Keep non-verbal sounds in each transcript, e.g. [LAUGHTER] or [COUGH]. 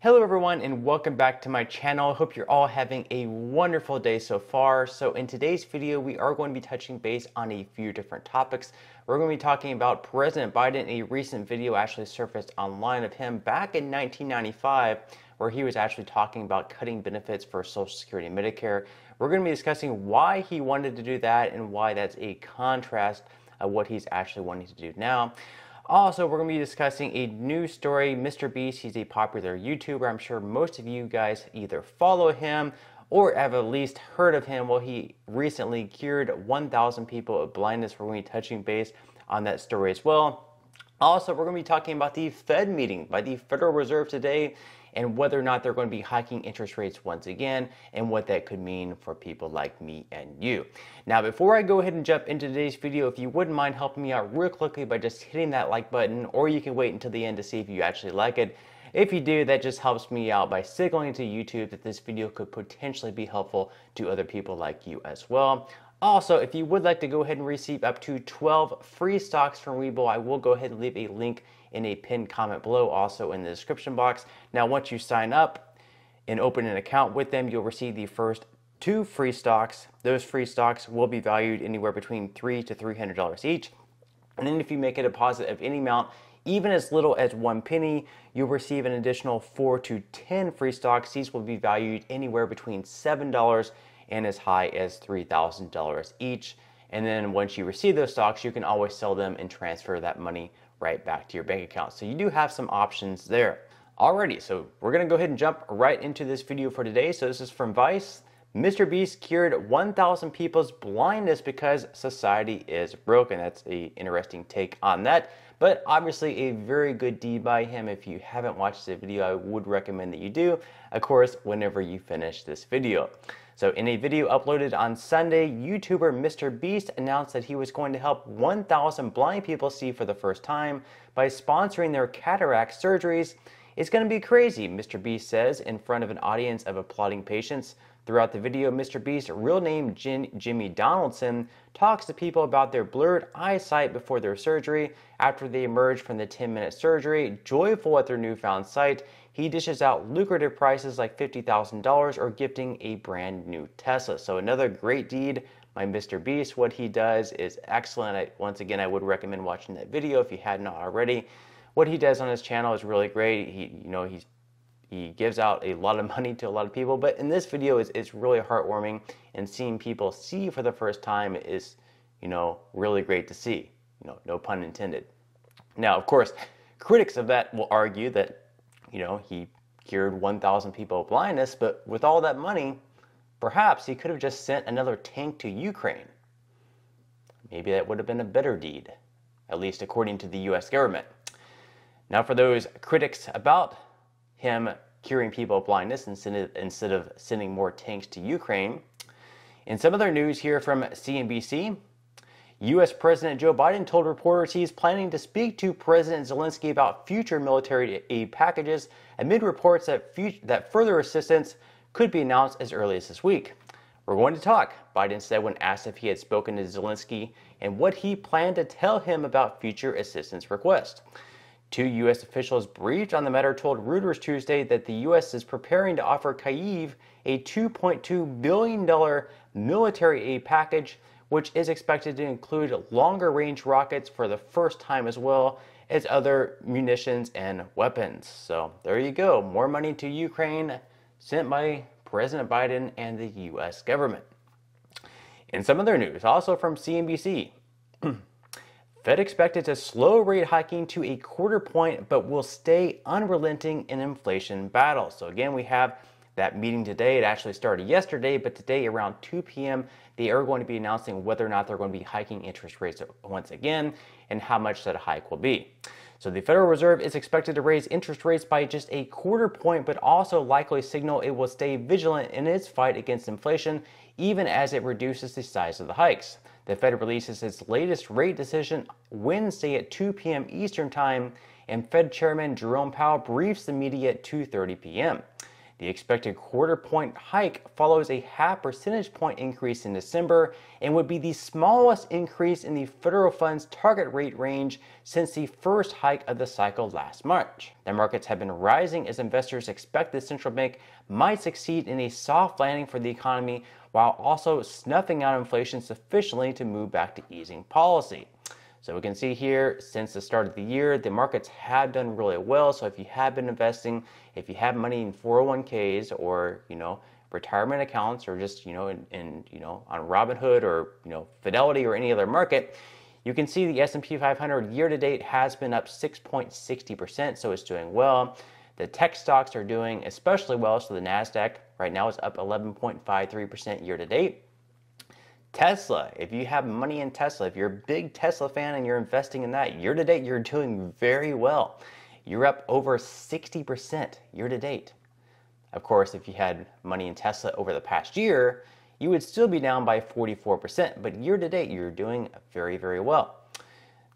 Hello everyone and welcome back to my channel. I hope you're all having a wonderful day so far. So in today's video, we are going to be touching base on a few different topics. We're going to be talking about President Biden. A recent video actually surfaced online of him back in 1995 where he was actually talking about cutting benefits for Social Security and Medicare. We're going to be discussing why he wanted to do that and why that's a contrast of what he's actually wanting to do now. Also, we're going to be discussing a new story. Mr. Beast, he's a popular YouTuber. I'm sure most of you guys either follow him or have at least heard of him. Well, he recently cured 1,000 people of blindness. We're going to be touching base on that story as well. Also, we're going to be talking about the Fed meeting by the Federal Reserve today and whether or not they're going to be hiking interest rates once again and what that could mean for people like me and you. Now, before I go ahead and jump into today's video, if you wouldn't mind helping me out real quickly by just hitting that like button, or you can wait until the end to see if you actually like it. If you do, that just helps me out by signaling to YouTube that this video could potentially be helpful to other people like you as well. Also, if you would like to go ahead and receive up to 12 free stocks from Webull, I will go ahead and leave a link in a pinned comment below, also in the description box. Now, once you sign up and open an account with them, you'll receive the first two free stocks. Those free stocks will be valued anywhere between three to three hundred dollars each. And then if you make a deposit of any amount, even as little as one penny, you'll receive an additional four to 10 free stocks. These will be valued anywhere between $7 and as high as $3,000 each. And then once you receive those stocks, you can always sell them and transfer that money right back to your bank account. So you do have some options there. Alrighty, so we're gonna go ahead and jump right into this video for today. So this is from Vice. Mr. Beast cured 1,000 people's blindness because society is broken. That's a interesting take on that. But obviously a very good deed by him. If you haven't watched the video, I would recommend that you do. Of course, whenever you finish this video. So in a video uploaded on Sunday, YouTuber Mr. Beast announced that he was going to help 1,000 blind people see for the first time by sponsoring their cataract surgeries. It's going to be crazy, Mr. Beast says in front of an audience of applauding patients. Throughout the video, Mr. Beast, real name Jin, Jimmy Donaldson, talks to people about their blurred eyesight before their surgery. After they emerge from the 10 minute surgery, joyful at their newfound sight, he dishes out lucrative prices like $50,000 or gifting a brand new Tesla. So, another great deed by Mr. Beast. What he does is excellent. I, once again, I would recommend watching that video if you had not already. What he does on his channel is really great. He, you know, he's he gives out a lot of [LAUGHS] money to a lot of people, but in this video, it's, it's really heartwarming, and seeing people see for the first time is, you know, really great to see. You know, no pun intended. Now, of course, critics of that will argue that you know, he cured 1,000 people of blindness, but with all that money, perhaps he could have just sent another tank to Ukraine. Maybe that would have been a better deed, at least according to the US government. Now, for those critics about him curing people of blindness instead of sending more tanks to Ukraine, in some other news here from CNBC, U.S. President Joe Biden told reporters he is planning to speak to President Zelensky about future military aid packages amid reports that, that further assistance could be announced as early as this week. We're going to talk, Biden said when asked if he had spoken to Zelensky and what he planned to tell him about future assistance requests. Two U.S. officials briefed on the matter told Reuters Tuesday that the U.S. is preparing to offer Kyiv a $2.2 billion military aid package which is expected to include longer range rockets for the first time as well as other munitions and weapons. So there you go, more money to Ukraine sent by President Biden and the US government. In some other news, also from CNBC, [CLEARS THROAT] Fed expected to slow rate hiking to a quarter point, but will stay unrelenting in inflation battle. So again, we have that meeting today. It actually started yesterday, but today around 2 p.m., they are going to be announcing whether or not they're going to be hiking interest rates once again and how much that hike will be. So the Federal Reserve is expected to raise interest rates by just a quarter point, but also likely signal it will stay vigilant in its fight against inflation, even as it reduces the size of the hikes. The Fed releases its latest rate decision Wednesday at 2 p.m. Eastern Time, and Fed Chairman Jerome Powell briefs the media at 2:30 p.m. The expected quarter point hike follows a half percentage point increase in December and would be the smallest increase in the federal fund's target rate range since the first hike of the cycle last March. The markets have been rising as investors expect the central bank might succeed in a soft landing for the economy while also snuffing out inflation sufficiently to move back to easing policy. So we can see here since the start of the year, the markets have done really well. So if you have been investing, if you have money in 401ks or, you know, retirement accounts or just, you know, in, in you know, on Robinhood or, you know, Fidelity or any other market, you can see the S&P 500 year to date has been up 6.60%, so it's doing well. The tech stocks are doing especially well, so the Nasdaq right now is up 11.53% year to date. Tesla, if you have money in Tesla, if you're a big Tesla fan and you're investing in that, year to date, you're doing very well. You're up over 60% year to date. Of course, if you had money in Tesla over the past year, you would still be down by 44%, but year to date, you're doing very, very well.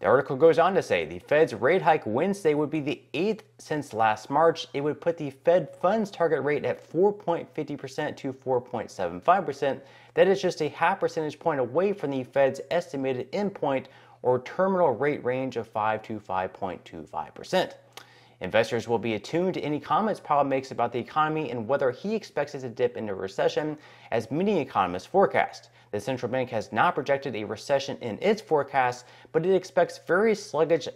The article goes on to say the Fed's rate hike Wednesday would be the eighth since last March. It would put the Fed funds target rate at 4.50% to 4.75%. That is just a half percentage point away from the Fed's estimated endpoint or terminal rate range of 5 to 5.25%. Investors will be attuned to any comments Powell makes about the economy and whether he expects it to dip into recession, as many economists forecast. The central bank has not projected a recession in its forecast, but it expects very sluggish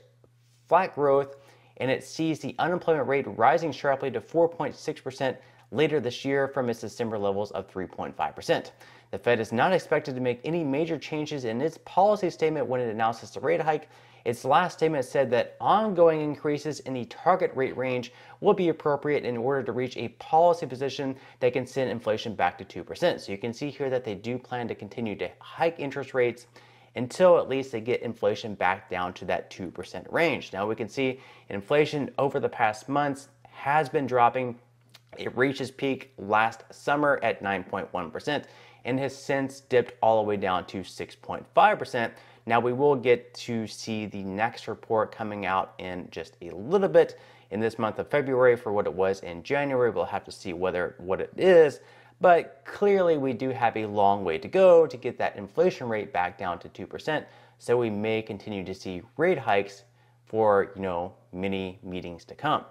flat growth and it sees the unemployment rate rising sharply to 4.6% later this year from its December levels of 3.5%. The Fed is not expected to make any major changes in its policy statement when it announces the rate hike, its last statement said that ongoing increases in the target rate range will be appropriate in order to reach a policy position that can send inflation back to 2%. So you can see here that they do plan to continue to hike interest rates until at least they get inflation back down to that 2% range. Now we can see inflation over the past months has been dropping. It reached its peak last summer at 9.1% and has since dipped all the way down to 6.5%. Now we will get to see the next report coming out in just a little bit in this month of February for what it was in January. We'll have to see whether what it is, but clearly we do have a long way to go to get that inflation rate back down to 2%. So we may continue to see rate hikes for, you know, many meetings to come.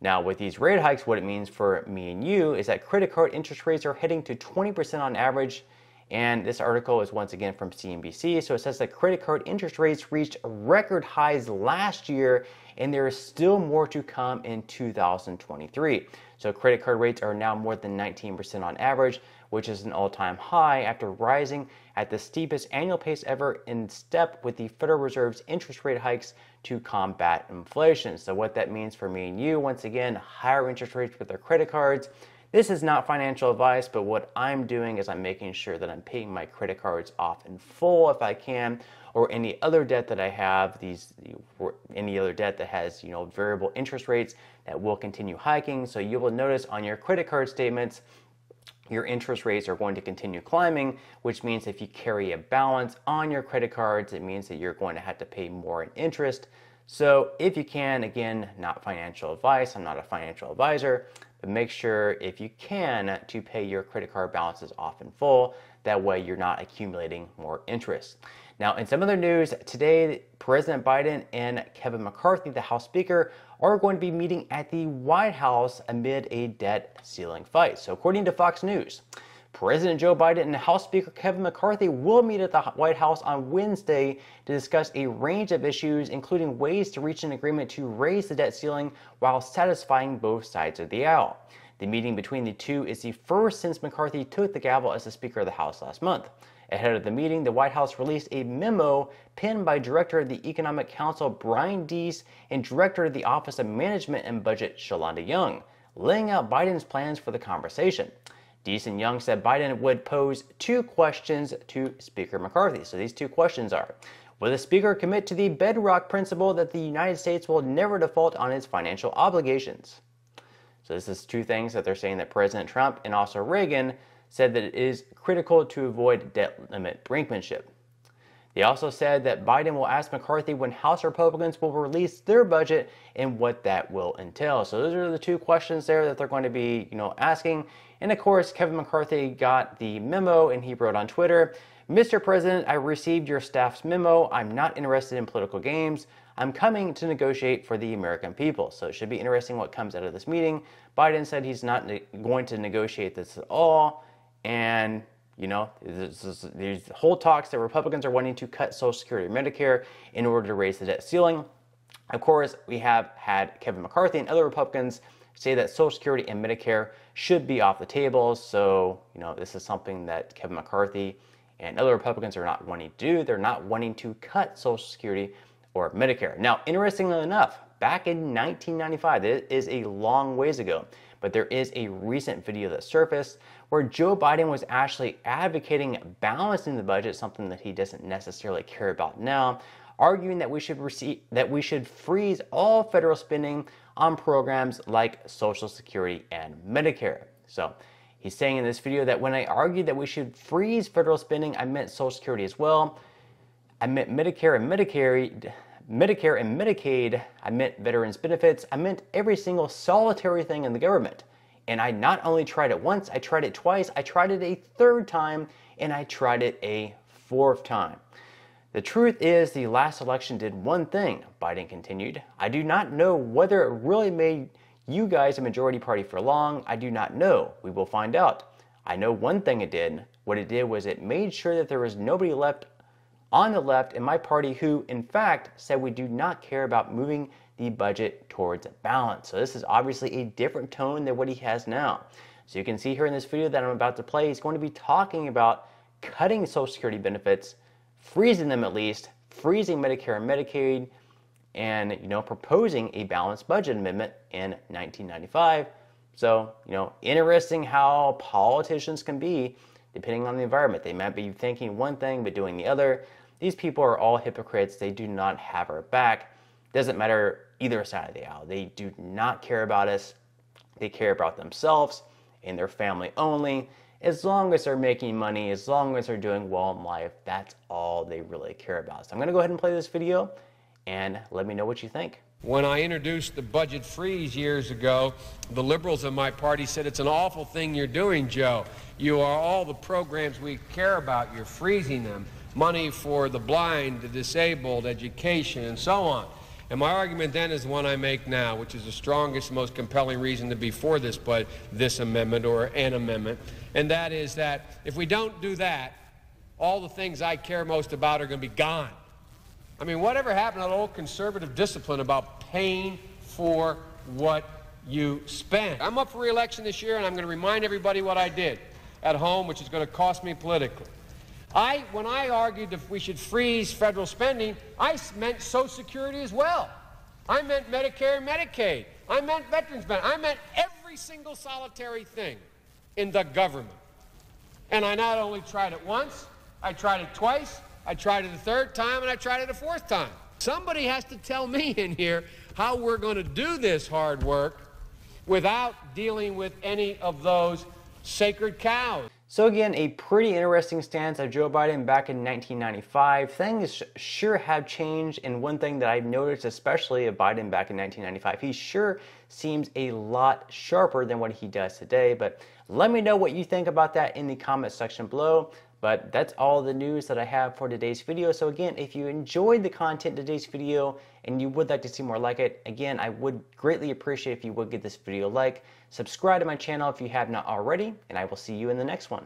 Now, with these rate hikes, what it means for me and you is that credit card interest rates are heading to 20% on average and this article is once again from CNBC. So it says that credit card interest rates reached record highs last year, and there is still more to come in 2023. So credit card rates are now more than 19% on average, which is an all time high after rising at the steepest annual pace ever in step with the Federal Reserve's interest rate hikes to combat inflation. So, what that means for me and you, once again, higher interest rates with our credit cards this is not financial advice, but what I'm doing is I'm making sure that I'm paying my credit cards off in full if I can, or any other debt that I have, these any other debt that has you know variable interest rates that will continue hiking. So you will notice on your credit card statements your interest rates are going to continue climbing, which means if you carry a balance on your credit cards, it means that you're going to have to pay more in interest. So, if you can, again, not financial advice, I'm not a financial advisor, but make sure if you can to pay your credit card balances off in full. That way you're not accumulating more interest. Now, in some other news, today President Biden and Kevin McCarthy, the House Speaker, are going to be meeting at the White House amid a debt ceiling fight. So, according to Fox News, President Joe Biden and House Speaker Kevin McCarthy will meet at the White House on Wednesday to discuss a range of issues, including ways to reach an agreement to raise the debt ceiling while satisfying both sides of the aisle. The meeting between the two is the first since McCarthy took the gavel as the Speaker of the House last month. Ahead of the meeting, the White House released a memo penned by Director of the Economic Council Brian Deese and Director of the Office of Management and Budget Shalanda Young, laying out Biden's plans for the conversation. Deese and Young said Biden would pose two questions to Speaker McCarthy. So these two questions are Will the Speaker commit to the bedrock principle that the United States will never default on its financial obligations? So this is two things that they're saying that President Trump and also Reagan said that it is critical to avoid debt limit brinkmanship. They also said that Biden will ask McCarthy when House Republicans will release their budget and what that will entail. So those are the two questions there that they're going to be, you know, asking. And of course, Kevin McCarthy got the memo and he wrote on Twitter, Mr. President, I received your staff's memo. I'm not interested in political games. I'm coming to negotiate for the American people. So it should be interesting what comes out of this meeting. Biden said he's not ne- going to negotiate this at all. And, you know, there's, whole talks that Republicans are wanting to cut Social Security or Medicare in order to raise the debt ceiling. Of course, we have had Kevin McCarthy and other Republicans say that Social Security and Medicare should be off the table. So, you know, this is something that Kevin McCarthy and other Republicans are not wanting to do. They're not wanting to cut Social Security or Medicare. Now, interestingly enough, back in 1995, it is a long ways ago, but there is a recent video that surfaced where Joe Biden was actually advocating balancing the budget, something that he doesn't necessarily care about now, arguing that we should receive, that we should freeze all federal spending on programs like Social Security and Medicare. So He's saying in this video that when I argued that we should freeze federal spending, I meant Social Security as well. I meant Medicare and Medicare, Medicare and Medicaid. I meant veterans benefits. I meant every single solitary thing in the government. And I not only tried it once, I tried it twice, I tried it a third time, and I tried it a fourth time. The truth is, the last election did one thing, Biden continued. I do not know whether it really made you guys a majority party for long? I do not know. We will find out. I know one thing it did. What it did was it made sure that there was nobody left on the left in my party who, in fact, said we do not care about moving the budget towards a balance. So this is obviously a different tone than what he has now. So you can see here in this video that I'm about to play, he's going to be talking about cutting Social Security benefits, freezing them at least, freezing Medicare and Medicaid, and you know proposing a balanced budget amendment in 1995. So you know, interesting how politicians can be depending on the environment. They might be thinking one thing but doing the other. These people are all hypocrites. They do not have our back. Doesn't matter either side of the aisle. They do not care about us. They care about themselves and their family only. As long as they're making money, as long as they're doing well in life, that's all they really care about. So I'm going to go ahead and play this video and let me know what you think. When I introduced the budget freeze years ago, the liberals in my party said, It's an awful thing you're doing, Joe. You are all the programs we care about, you're freezing them. Money for the blind, the disabled, education, and so on. And my argument then is the one I make now, which is the strongest, most compelling reason to be for this, but this amendment or an amendment. And that is that if we don't do that, all the things I care most about are going to be gone. I mean, whatever happened to that old conservative discipline about paying for what you spend? I'm up for reelection this year, and I'm going to remind everybody what I did at home, which is going to cost me politically. I, when I argued that we should freeze federal spending, I meant Social Security as well. I meant Medicare and Medicaid. I meant veterans benefits. I meant every single solitary thing in the government. And I not only tried it once, I tried it twice, I tried it a third time, and I tried it a fourth time. Somebody has to tell me [LAUGHS] in here how we're going to do this hard work without dealing with any of those sacred cows. So again, a pretty interesting stance of Joe Biden back in 1995. Things sure have changed, and one thing that I've noticed, especially of Biden back in 1995, he sure seems a lot sharper than what he does today. But let me know what you think about that in the comment section below. But that's all the news that I have for today's video. So again, if you enjoyed the content today's video and you would like to see more like it, again, I would greatly appreciate if you would give this video a like, subscribe to my channel if you have not already, and I will see you in the next one.